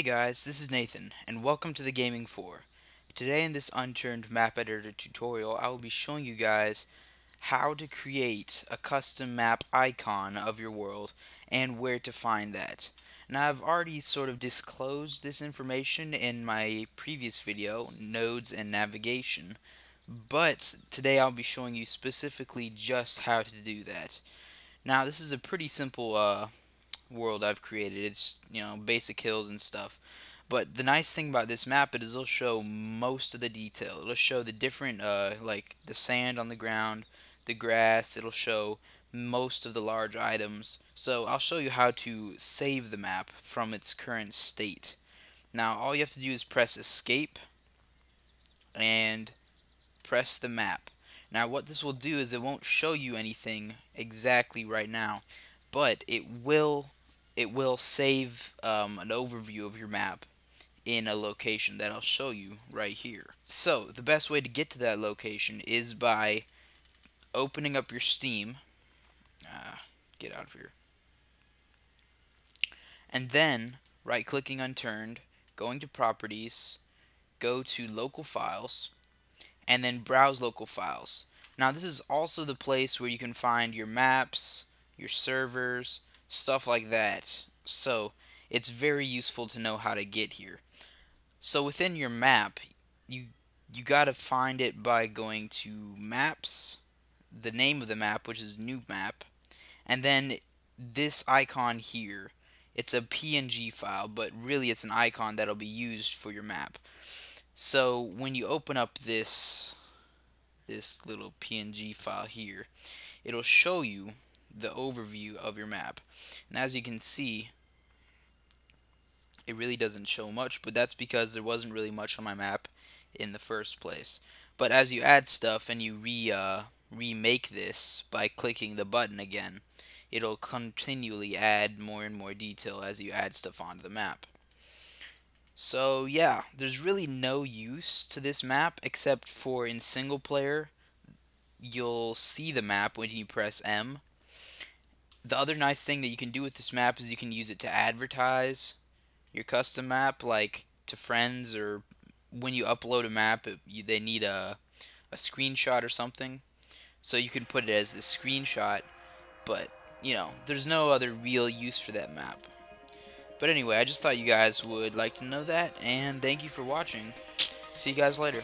Hey guys, this is Nathan, and welcome to the Gaming 4. Today in this unturned map editor tutorial, I will be showing you guys how to create a custom map icon of your world and where to find that. Now I've already sort of disclosed this information in my previous video, Nodes and Navigation, but today I'll be showing you specifically just how to do that. Now this is a pretty simple uh, world I've created. It's, you know, basic hills and stuff. But the nice thing about this map is it'll show most of the detail. It'll show the different, uh, like the sand on the ground, the grass. It'll show most of the large items. So I'll show you how to save the map from its current state. Now all you have to do is press escape and press the map. Now what this will do is it won't show you anything exactly right now, but it will it will save um, an overview of your map in a location that I'll show you right here. So the best way to get to that location is by opening up your Steam. Uh, get out of here. And then right clicking unturned, going to properties, go to local files, and then browse local files. Now this is also the place where you can find your maps, your servers, stuff like that. So it's very useful to know how to get here. So within your map, you you got to find it by going to maps, the name of the map, which is new map, and then this icon here. It's a PNG file, but really it's an icon that'll be used for your map. So when you open up this this little PNG file here, it'll show you the overview of your map. And as you can see, it really doesn't show much, but that's because there wasn't really much on my map in the first place. But as you add stuff and you re uh, remake this by clicking the button again, it'll continually add more and more detail as you add stuff onto the map. So yeah, there's really no use to this map except for in single player, you'll see the map when you press M, the other nice thing that you can do with this map is you can use it to advertise your custom map, like to friends or when you upload a map, it, you, they need a, a screenshot or something. So you can put it as the screenshot, but, you know, there's no other real use for that map. But anyway, I just thought you guys would like to know that, and thank you for watching. See you guys later.